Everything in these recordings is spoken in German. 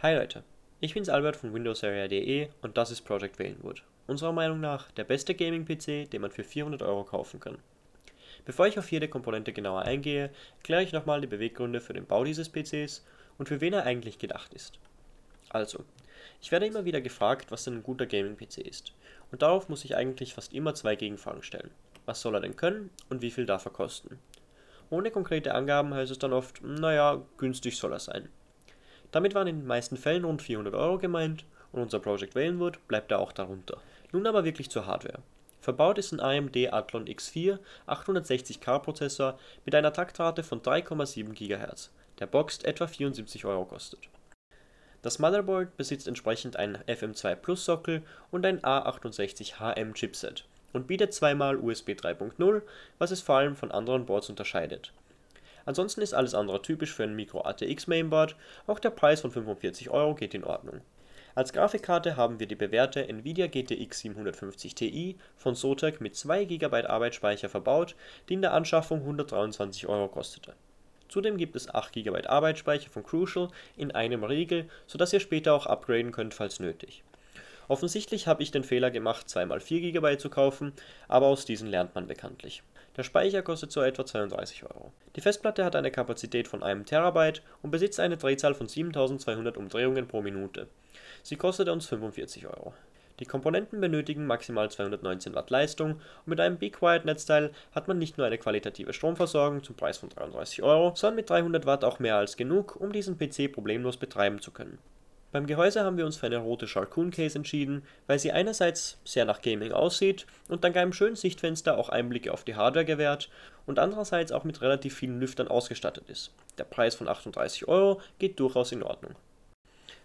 Hi Leute, ich bin's Albert von WindowsArea.de und das ist Project Valenwood. Unserer Meinung nach der beste Gaming-PC, den man für 400 Euro kaufen kann. Bevor ich auf jede Komponente genauer eingehe, erkläre ich nochmal die Beweggründe für den Bau dieses PCs und für wen er eigentlich gedacht ist. Also, ich werde immer wieder gefragt, was denn ein guter Gaming-PC ist. Und darauf muss ich eigentlich fast immer zwei Gegenfragen stellen. Was soll er denn können und wie viel darf er kosten? Ohne konkrete Angaben heißt es dann oft, naja, günstig soll er sein. Damit waren in den meisten Fällen rund 400 Euro gemeint und unser Project Valenwood bleibt da auch darunter. Nun aber wirklich zur Hardware. Verbaut ist ein AMD Athlon X4 860K Prozessor mit einer Taktrate von 3,7 GHz, der boxt etwa 74 Euro kostet. Das Motherboard besitzt entsprechend einen FM2 Plus Sockel und ein A68HM Chipset und bietet zweimal USB 3.0, was es vor allem von anderen Boards unterscheidet. Ansonsten ist alles andere typisch für ein Micro ATX Mainboard, auch der Preis von 45 Euro geht in Ordnung. Als Grafikkarte haben wir die bewährte Nvidia GTX 750 Ti von Zotac mit 2 GB Arbeitsspeicher verbaut, die in der Anschaffung 123 Euro kostete. Zudem gibt es 8 GB Arbeitsspeicher von Crucial in einem Riegel, sodass ihr später auch upgraden könnt, falls nötig. Offensichtlich habe ich den Fehler gemacht, 2x 4 GB zu kaufen, aber aus diesen lernt man bekanntlich. Der Speicher kostet so etwa 32 Euro. Die Festplatte hat eine Kapazität von 1 TB und besitzt eine Drehzahl von 7200 Umdrehungen pro Minute. Sie kostet uns 45 Euro. Die Komponenten benötigen maximal 219 Watt Leistung und mit einem Be Quiet Netzteil hat man nicht nur eine qualitative Stromversorgung zum Preis von 33 Euro, sondern mit 300 Watt auch mehr als genug, um diesen PC problemlos betreiben zu können. Beim Gehäuse haben wir uns für eine rote Sharkoon Case entschieden, weil sie einerseits sehr nach Gaming aussieht und dank einem schönen Sichtfenster auch Einblicke auf die Hardware gewährt und andererseits auch mit relativ vielen Lüftern ausgestattet ist. Der Preis von 38 Euro geht durchaus in Ordnung.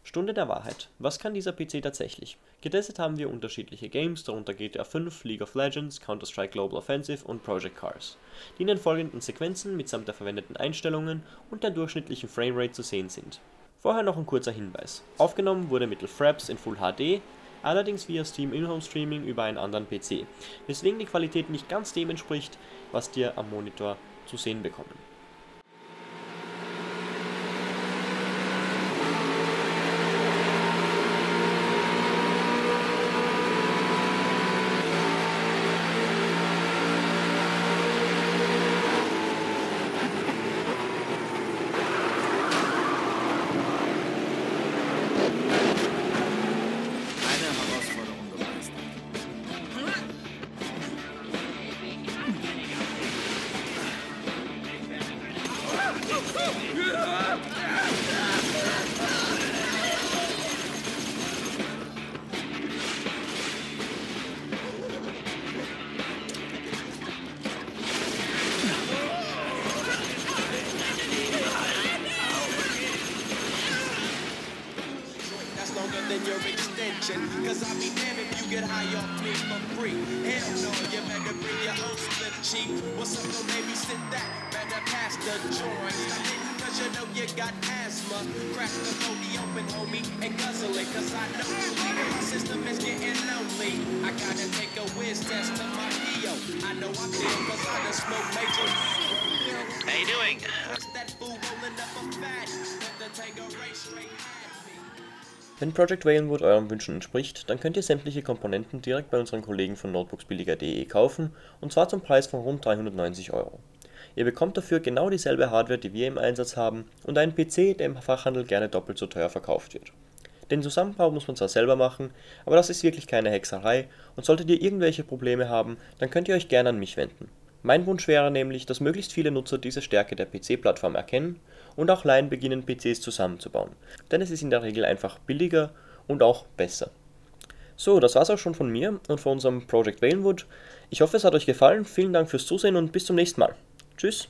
Stunde der Wahrheit. Was kann dieser PC tatsächlich? Getestet haben wir unterschiedliche Games, darunter GTA 5, League of Legends, Counter-Strike Global Offensive und Project Cars, die in den folgenden Sequenzen mitsamt der verwendeten Einstellungen und der durchschnittlichen Framerate zu sehen sind. Vorher noch ein kurzer Hinweis. Aufgenommen wurde mittels Fraps in Full HD, allerdings via Steam In-Home Streaming über einen anderen PC, weswegen die Qualität nicht ganz dem entspricht, was wir am Monitor zu sehen bekommen. Extension. Cause I'll be damned if you get high off me for free. Hell no, you better bring your own slip cheap. What's up, don't babysit that? Better pass the joint. Cause you know you got asthma. Crack the body open, homie, and guzzle it. Cause I know you my system is getting lonely. I gotta take a whiz test to my PO. I know I feel cause I done smoke major. How you doing? Wenn Project Valenwood euren Wünschen entspricht, dann könnt ihr sämtliche Komponenten direkt bei unseren Kollegen von Notebooksbilliger.de kaufen und zwar zum Preis von rund 390 Euro. Ihr bekommt dafür genau dieselbe Hardware, die wir im Einsatz haben und einen PC, der im Fachhandel gerne doppelt so teuer verkauft wird. Den Zusammenbau muss man zwar selber machen, aber das ist wirklich keine Hexerei und solltet ihr irgendwelche Probleme haben, dann könnt ihr euch gerne an mich wenden. Mein Wunsch wäre nämlich, dass möglichst viele Nutzer diese Stärke der PC-Plattform erkennen und auch Laien beginnen PCs zusammenzubauen, denn es ist in der Regel einfach billiger und auch besser. So, das war's auch schon von mir und von unserem Project Valenwood. Ich hoffe, es hat euch gefallen. Vielen Dank fürs Zusehen und bis zum nächsten Mal. Tschüss.